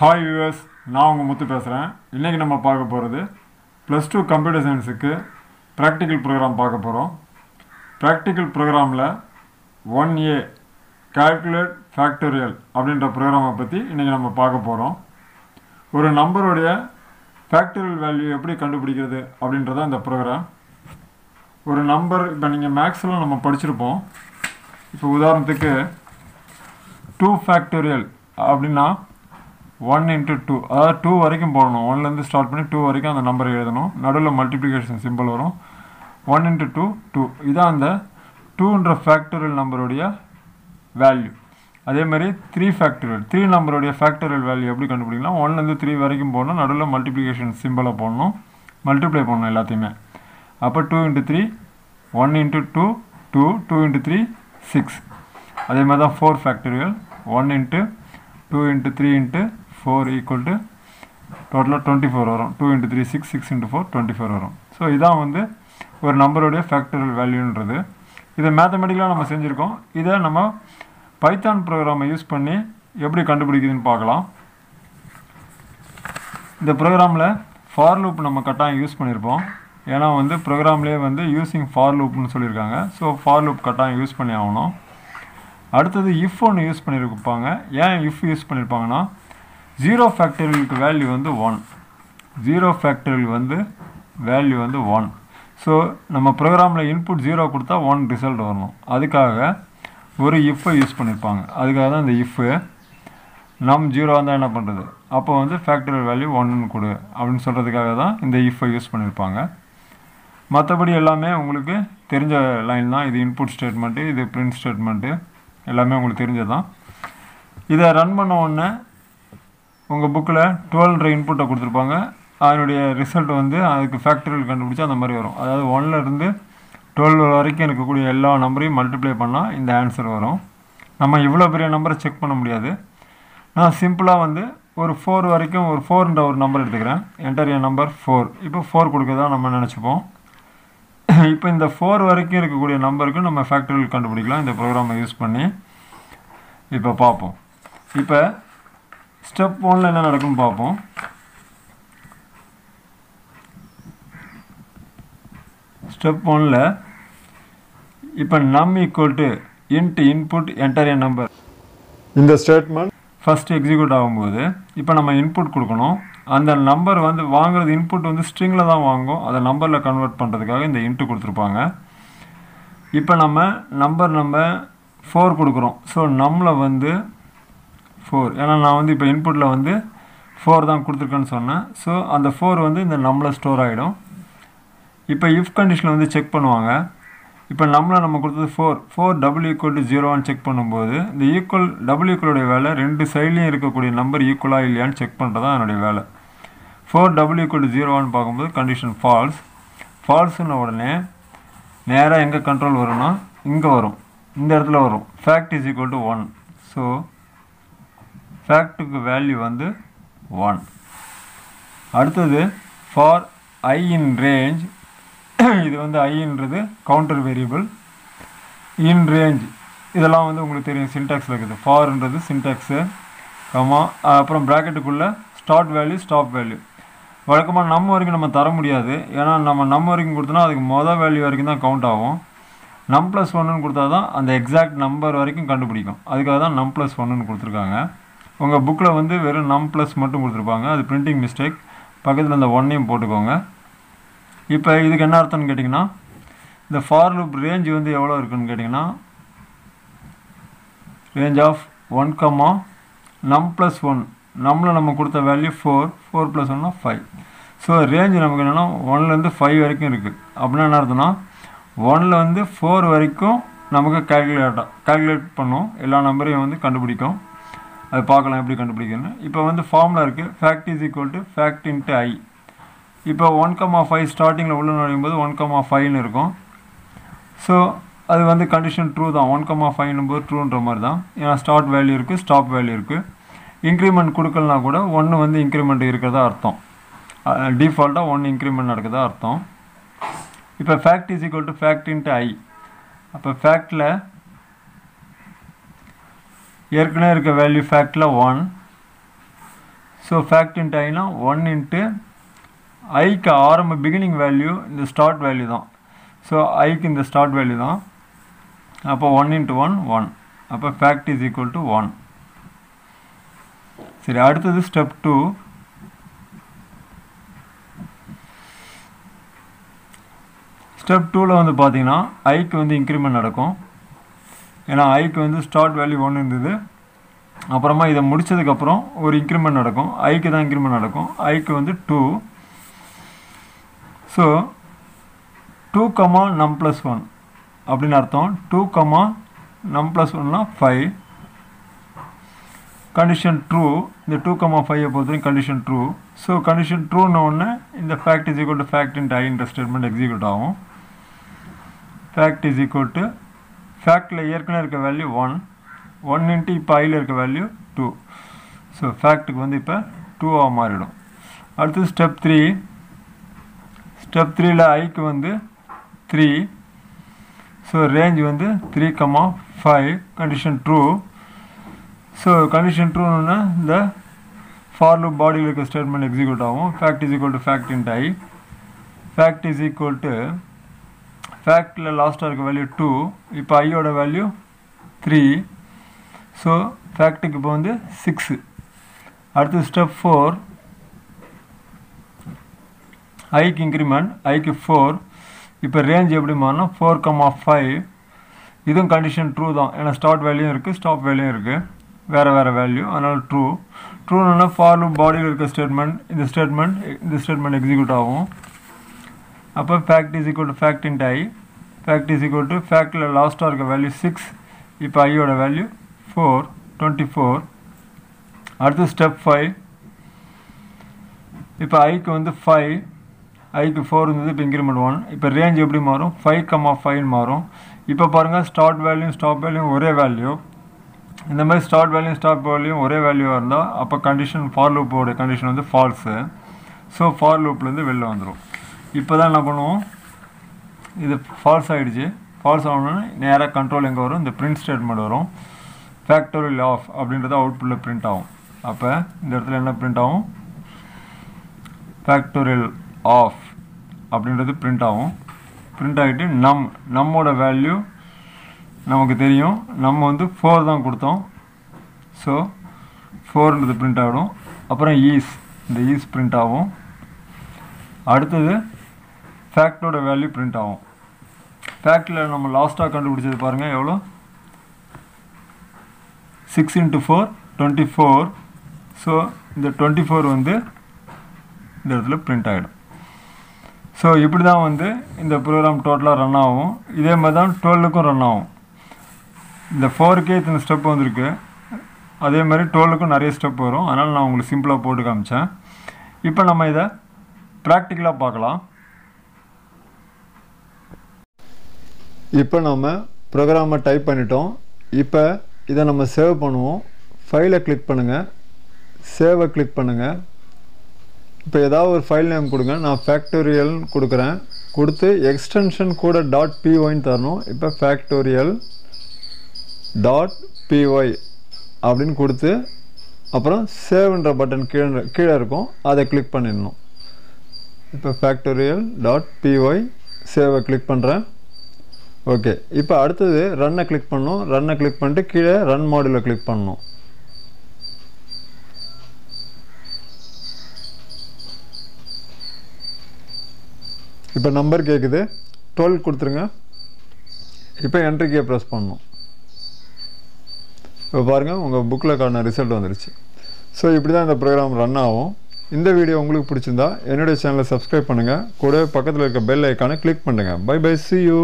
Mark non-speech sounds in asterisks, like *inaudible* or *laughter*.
Hi US நான் உங்கள் முத்து பேசுகிறேன் இன்றைக்கி நம்ம பார்க்க போகிறது ப்ளஸ் டூ கம்ப்யூட்டர் சயின்ஸுக்கு ப்ராக்டிக்கல் ப்ரோக்ராம் பார்க்க போகிறோம் ப்ராக்டிக்கல் ப்ரோக்ராமில் ஒன் ஏ கால்குலேட் ஃபேக்டோரியல் அப்படின்ற ப்ரோக்ராமை பற்றி இன்றைக்கி நம்ம பார்க்க போகிறோம் ஒரு நம்பருடைய ஃபேக்டரியல் வேல்யூ எப்படி கண்டுபிடிக்கிறது அப்படின்றத இந்த ப்ரோக்ராம் ஒரு நம்பர் இப்போ நீங்கள் மேக்ஸில் நம்ம படிச்சிருப்போம். இப்போ உதாரணத்துக்கு டூ ஃபேக்டோரியல் அப்படின்னா ஒன் இன்ட்டு டூ அதாவது டூ வரைக்கும் போடணும். ஒன்லேருந்து ஸ்டார்ட் பண்ணி டூ வரைக்கும் அந்த நம்பர் எழுதணும். நடுவில் மல்டிப்ளிகேஷன் சிம்பிள் வரும். ஒன் இன்ட்டு டூ டூ இதான் அந்த டூன்ற ஃபேக்டரியல் நம்பருடைய வேல்யூ அதே மாதிரி த்ரீ ஃபேக்டரியல் த்ரீ நம்பருடைய ஃபேக்டரியல் வேல்யூ எப்படி கண்டுபிடிக்கலாம்? ஒன்லேருந்து த்ரீ வரைக்கும் போடணும். நடுவில் மல்டிப்ளிகேஷன் சிம்பிளை போடணும். மல்டிப்ளை பண்ணணும் எல்லாத்தையுமே. அப்போ two into three one into two two two into three six அதே மாதிரி தான் four factorial one into two into three into four equal to டோட்டலாக டுவெண்ட்டி ஃபோர் வரும். Two into three six six into four twenty four வரும். So இதான் வந்து ஒரு நம்பருடைய factorial வேல்யூன்றது இதை மேத்தமெட்டிக்கலாக நம்ம செஞ்சுருக்கோம். இதை நம்ம பைத்தான் ப்ரோக்ராமை யூஸ் பண்ணி எப்படி கண்டுபிடிக்குதுன்னு பார்க்கலாம். இந்த ப்ரோக்ராமில் ஃபார் லூப் நம்ம கட்டாயம் யூஸ் பண்ணியிருப்போம் ஏன்னா வந்து ப்ரோக்ராம்லேயே வந்து யூஸிங் ஃபார் லூப்னு சொல்லியிருக்காங்க. ஸோ ஃபார் லூப் கட்டாயம் யூஸ் பண்ணி ஆகணும். அடுத்தது இஃப் ஒன்று யூஸ் பண்ணியிருப்பாங்க ஏன் இஃப் யூஸ் பண்ணியிருப்பாங்கன்னா ஜீரோ ஃபேக்டரியலுக்கு வேல்யூ வந்து ஒன் ஜீரோ ஃபேக்டரியல் வந்து வேல்யூ வந்து ஒன் ஸோ நம்ம ப்ரோக்ராமில் இன்புட் ஜீரோ கொடுத்தா ஒன் ரிசல்ட் வரணும். அதுக்காக ஒரு இஃப்பை யூஸ் பண்ணியிருப்பாங்க அதுக்காக தான் இந்த இஃப்பு நம் ஜீரோ இருந்தால் என்ன பண்ணுறது அப்போ வந்து ஃபேக்டரியல் வேல்யூ ஒன்னு கொடு. அப்படின்னு சொல்கிறதுக்காக தான் இந்த இஃப்பை யூஸ் பண்ணியிருப்பாங்க மற்றபடி எல்லாமே உங்களுக்கு தெரிஞ்ச லைன் தான். இது இன்புட் ஸ்டேட்மெண்ட்டு இது பிரிண்ட் ஸ்டேட்மெண்ட்டு எல்லாமே உங்களுக்கு தெரிஞ்சது தான் இதை ரன் பண்ண உடனே உங்கள் புக்கில் டுவெல்ன்ற இன்புட்டை கொடுத்துருப்பாங்க. அதனுடைய ரிசல்ட் வந்து அதுக்கு ஃபேக்டரியில் கண்டுபிடிச்சா அந்த மாதிரி வரும். அதாவது ஒன்லேருந்து டுவெல் வரைக்கும் இருக்கக்கூடிய எல்லா நம்பரையும் மல்டிப்ளை பண்ணால் இந்த ஆன்சர் வரும். நம்ம இவ்வளோ பெரிய நம்பரை செக் பண்ண முடியாது. நான் சிம்பிளாக வந்து ஒரு ஃபோர் வரைக்கும் ஒரு ஃபோர்ன்ற ஒரு நம்பர் எடுத்துக்கிறேன். என்டர் என் நம்பர் ஃபோர் இப்போ ஃபோர் கொடுக்கறதா நம்ம நினச்சிப்போம். *coughs* இப்போ இந்த ஃபோர் வரைக்கும் இருக்கக்கூடிய நம்பருக்கு நம்ம ஃபேக்டரியில் கண்டுபிடிக்கலாம். இந்த ப்ரோக்ராமை யூஸ் பண்ணி. இப்போ பார்ப்போம். இப்போ ஸ்டெப் ஒன்ல என்ன நடக்கும்னு பார்ப்போம். ஸ்டெப் ஒன்ல இப்போ num equal to int input enter n number இந்த ஸ்டேட்மெண்ட் ஃபஸ்ட்டு எக்ஸிக்யூட் ஆகும்போது இப்போ நம்ம இன்புட் கொடுக்கணும். அந்த நம்பர் வந்து வாங்குறது இன்புட் வந்து ஸ்ட்ரிங்கில் தான் வாங்கும். அதை நம்பரில் கன்வெர்ட் பண்ணுறதுக்காக இந்த இன்ட்டு கொடுத்துருப்பாங்க. இப்போ நம்ம நம்பர் நம்ம ஃபோர் கொடுக்குறோம். ஸோ நம்மளை வந்து ஃபோர் ஏன்னா நான் வந்து இப்போ இன்புட்டில் வந்து ஃபோர் தான் கொடுத்துருக்கேன்னு சொன்னேன். ஸோ அந்த ஃபோர் வந்து இந்த நம்மளை ஸ்டோர் ஆகிடும் இப்போ இஃப் கண்டிஷனில் வந்து செக் பண்ணுவாங்க. இப்போ நம்மளை நம்ம கொடுத்தது four four double equal to ஜீரோன்னு செக் பண்ணும்போது இந்த ஈக்குவல் டபுள் ஈக்குவலுடைய வேலை ரெண்டு சைட்லேயும் இருக்கக்கூடிய நம்பர் ஈக்குவலாக இல்லையான்னு செக் பண்ணுறது தான் என்னுடைய வேலை. ஃபோர் டபுள் ஈக்குவல் டு ஜீரோன்னு பார்க்கும்போது கண்டிஷன் ஃபால்ஸ் ஃபால்ஸ்ன உடனே நேராக எங்கே கண்ட்ரோல் வரும்னா இங்கே வரும். இந்த இடத்துல வரும். Fact is equal to one so ஃபேக்ட்டுக்கு value வந்து ஒன் அடுத்தது ஃபார் ஐ இன் ரேஞ்ச் இது வந்து ஐன்றது கவுண்டர் வேரியபிள் இன் ரேஞ்ச் இதெல்லாம் வந்து உங்களுக்கு தெரியும் சின்டாக்ஸில் இருக்குது. ஃபார்ன்றது சின்டாக்ஸு கமா அப்புறம் ப்ராக்கெட்டுக்குள்ளே ஸ்டார்ட் வேல்யூ ஸ்டாப் வேல்யூ வழக்கமாக நம்ம வரைக்கும் நம்ம தர முடியாது. ஏன்னா நம்ம நம்ம வரைக்கும் கொடுத்தோன்னா அதுக்கு மொதல் வேல்யூ வரைக்கும் தான் கவுண்ட் ஆகும். நம் ப்ளஸ் ஒன்றுன்னு கொடுத்தா தான் அந்த எக்ஸாக்ட் நம்பர் வரைக்கும் கண்டுபிடிக்கும். அதுக்காக தான் நம் ப்ளஸ் ஒன்றுன்னு கொடுத்துருக்காங்க. உங்கள் புக்கில் வந்து வெறும் நம் ப்ளஸ் மட்டும் கொடுத்துருப்பாங்க. அது பிரிண்டிங் மிஸ்டேக் பக்கத்தில் அந்த ஒன்னையும் போட்டுக்கோங்க. இப்போ இதுக்கு என்ன அர்த்தம்னு கேட்டிங்கன்னா இந்த ஃபார் லூப் ரேஞ்ச் வந்து எவ்வளோ இருக்குன்னு கேட்டிங்கன்னா ரேஞ்ச் ஆஃப் ஒன் கம்மா நம் ப்ளஸ் ஒன் நம்மளை நம்ம கொடுத்த வேல்யூ ஃபோர் ஃபோர் ப்ளஸ் ஒன்னா ஃபைவ் ஸோ ரேஞ்ச் நமக்கு என்னென்னா ஒன்லேருந்து ஃபைவ் வரைக்கும் இருக்குது அப்படின்னா என்ன அர்த்தம்னா ஒனில் வந்து ஃபோர் வரைக்கும் நமக்கு கேல்குலேட்டா கேல்குலேட் பண்ணும். எல்லா நம்பரையும் வந்து கண்டுபிடிக்கும். அது பார்க்கலாம் எப்படி கண்டுபிடிக்கணும் இப்போ வந்து ஃபார்முலா இருக்குது fact is equal to fact into I இப்போ ஒன் கமா ஃபைவ் ஸ்டார்டிங்கில் உள்ள நுழையும் போது ஒன் கமா ஃபைவ்னு இருக்கும். ஸோ அது வந்து கண்டிஷன் ட்ரூ தான். ஒன் கமா ஃபைவ்னும் போது ட்ரூன்ற மாதிரி தான். ஏன்னா ஸ்டார்ட் வேல்யூ இருக்குது ஸ்டாப் வேல்யூ இருக்குது இன்க்ரிமெண்ட் கொடுக்கலனா கூட ஒன்று வந்து இன்க்ரிமெண்ட் இருக்கிறதா அர்த்தம். டிஃபால்ட்டாக ஒன் இன்க்ரிமெண்ட் நடக்குதா அர்த்தம். இப்போ fact is equal to fact into I அப்போ ஃபேக்டில் ஏற்கனவே இருக்க வேல்யூ ஃபேக்டில் ஒன் ஸோ ஃபேக்ட் இன்ட்டு ஐனா ஒன் இன்ட்டு ஐக்கு ஆரம்ப பிகினிங் வேல்யூ இந்த ஸ்டார்ட் வேல்யூ தான். ஸோ ஐக்கு இந்த ஸ்டார்ட் வேல்யூ தான். அப்போ ஒன் இன்ட்டு ஒன் ஒன் அப்போ fact is equal to one சரி அடுத்தது ஸ்டெப் டூ ஸ்டெப் டூவில் வந்து பார்த்தீங்கன்னா ஐக்கு வந்து இன்க்ரிமெண்ட் நடக்கும். ஏன்னா ஐக்கு வந்து ஸ்டார்ட் வேல்யூ ஒன்று இருந்தது. அப்புறமா இதை முடிச்சதுக்கப்புறம் ஒரு இன்க்ரிமெண்ட் நடக்கும். ஐக்கு தான் இன்க்ரிமெண்ட் நடக்கும். ஐக்கு வந்து two so two comma num plus one அப்படின்னு அர்த்தம். டூ கமா நம் ப்ளஸ் ஒன்னா ஃபைவ் கண்டிஷன் ட்ரூ இந்த டூ கமா ஃபைவை பொறுத்தவரைக்கும் கண்டிஷன் ட்ரூ ஸோ கண்டிஷன் ட்ரூன ஒன்று இந்த fact is equal to fact into ஐன்ற statement execute ஆகும். ஃபேக்ட் இஸ் ஈக்குவல் டு ஃபேக்டில் ஏற்கனவே இருக்க வேல்யூ ஒன் ஒன் இன்ட்டு இப்போ ஐயில் இருக்க வேல்யூ டூ ஸோ ஃபேக்ட்டுக்கு வந்து இப்போ டூவாக மாறிடும். அடுத்து ஸ்டெப் த்ரீ ஸ்டெப் த்ரீயில் ஐக்கு வந்து த்ரீ ஸோ ரேஞ்ச் வந்து three comma five condition true so condition ட்ரூன்னா இந்த ஃபார் லூப் பாடியில் இருக்க ஸ்டேட்மெண்ட் எக்ஸிக்யூட் ஆகும். Fact is equal to fact into I fact is equal to ஃபேக்டில் லாஸ்ட்டாக இருக்க வேல்யூ டூ இப்போ ஐயோட வேல்யூ த்ரீ ஸோ ஃபேக்ட்டுக்கு இப்போ வந்து சிக்ஸு அடுத்து ஸ்டெப் ஃபோர் ஐக்கு இன்க்ரிமெண்ட் ஐக்கு ஃபோர் இப்போ ரேஞ்ச் எப்படி மாறினா ஃபோர் கமா ஃபைவ் இதுவும் கண்டிஷன் ட்ரூ தான். ஏன்னா ஸ்டார்ட் வேல்யூ இருக்குது ஸ்டாப் வேல்யூ இருக்குது வேறு வேறு வேல்யூ அதனால் ட்ரூ ட்ரூன்னா ஃபார் லூப் பாடியில் இருக்க ஸ்டேட்மெண்ட் இந்த ஸ்டேட்மெண்ட் இந்த ஸ்டேட்மெண்ட் எக்ஸிக்யூட் ஆகும். அப்போ fact is equal to fact into i fact is equal to ஃபேக்டில் லாஸ்ட்டாக இருக்க வேல்யூ சிக்ஸ் இப்போ ஐயோட வேல்யூ ஃபோர் டுவெண்ட்டி ஃபோர் அடுத்து ஸ்டெப் ஃபைவ் இப்போ ஐக்கு வந்து ஃபைவ் ஐக்கு ஃபோர் இருந்தது இப்போ இன்க்ரிமெண்ட் ஒன் இப்போ ரேஞ்ச் எப்படி மாறும்? ஃபைவ் கம்மா ஃபைவ்னு மாறும். இப்போ பாருங்கள் ஸ்டார்ட் வேல்யூ ஸ்டாப் வேல்யூ ஒரே வேல்யூ இந்த மாதிரி ஸ்டார்ட் வேல்யூ ஸ்டாப் வேல்யூ ஒரே வேல்யூவாக இருந்தால் அப்போ கண்டிஷன் ஃபார் லூப்போட கண்டிஷன் வந்து ஃபால்ஸு ஸோ ஃபார் லூப்லேருந்து வெளில வந்துடும் இப்போ தான் என்ன பண்ணுவோம்? இது ஃபால்ஸ் ஆகிடுச்சு ஃபால்ஸ் ஆகணும்னா நேராக கண்ட்ரோல் எங்கே வரும்? இந்த பிரிண்ட் ஸ்டேட்மெண்ட் வரும். ஃபேக்டோரியல் ஆஃப் அப்படின்றது அவுட்புட்டில் பிரிண்ட் ஆகும். அப்போ இந்த இடத்துல என்ன பிரிண்ட் ஆகும்? ஃபேக்டோரியல் ஆஃப் அப்படின்றது பிரிண்ட் ஆகும். பிரிண்ட் ஆகிட்டு நம் நம்மோட வேல்யூ நமக்கு தெரியும். நம்ம வந்து ஃபோர் தான் கொடுத்தோம். ஸோ ஃபோர்ன்றது பிரிண்ட் ஆகிடும். அப்புறம் ஈஸ் இந்த ஈஸ் பிரிண்ட் ஆகும். அடுத்தது ஃபேக்டோட வேல்யூ பிரிண்ட் ஆகும். ஃபேக்டில் நம்ம லாஸ்ட்டாக கண்டுபிடிச்சது பாருங்கள் எவ்வளோ? Six into four twenty four so இந்த டுவெண்ட்டி ஃபோர் வந்து இந்த இடத்துல பிரிண்ட் ஆகிடும் ஸோ இப்படி தான் வந்து இந்த ப்ரோக்ராம் டோட்டலாக ரன் ஆகும். இதே மாதிரி தான் டுவெல்லுக்கும் ரன் ஆகும். இந்த ஃபோருக்கே இத்தனை ஸ்டெப் வந்திருக்கு. அதே மாதிரி டுவெல்லுக்கும் நிறைய ஸ்டெப் வரும். அதனால் நான் உங்களுக்கு சிம்பிளாக போட்டு காமிச்சேன். இப்போ நம்ம இதை ப்ராக்டிக்கலாக பார்க்கலாம். இப்போ நம்ம ப்ரோக்ராமை டைப் பண்ணிட்டோம். இப்போ இதை நம்ம சேவ் பண்ணுவோம். ஃபைலை கிளிக் பண்ணுங்கள் சேவை கிளிக் பண்ணுங்கள் இப்போ ஏதாவது ஒரு ஃபைல் நேம் கொடுங்க. நான் ஃபேக்டோரியல்னு கொடுக்குறேன். கொடுத்து எக்ஸ்டென்ஷன் கூட டாட் பிஒய்னு தரணும். இப்போ ஃபேக்டோரியல் டாட் பிஒய் அப்படின்னு கொடுத்து அப்புறம் சேவ்ன்ற பட்டன் கீழே கீழே இருக்கும். அதை கிளிக் பண்ணிடணும். இப்போ ஃபேக்டோரியல் டாட் பிஒய் சேவை கிளிக் பண்ணுறேன் ஓகே இப்போ அடுத்தது ரன்னை கிளிக் பண்ணணும் ரன்னை கிளிக் பண்ணிட்டு கீழே ரன் மாடியூலை கிளிக் பண்ணணும் இப்போ நம்பர் கேட்குது டுவெல் கொடுத்துருங்க. இப்போ என்ட்ரி கே ப்ரெஸ் பண்ணணும் இப்போ பாருங்கள் உங்கள் புக்கில் காண ரிசல்ட் வந்துருச்சு. ஸோ இப்படி தான் இந்த ப்ரோக்ராம் ரன் ஆகும். இந்த வீடியோ உங்களுக்கு பிடிச்சிருந்தா என்னுடைய சேனலை சப்ஸ்கிரைப் பண்ணுங்கள் கூட பக்கத்தில் இருக்க பெல் ஐக்கானை கிளிக் பண்ணுங்கள் பை பை சி யூ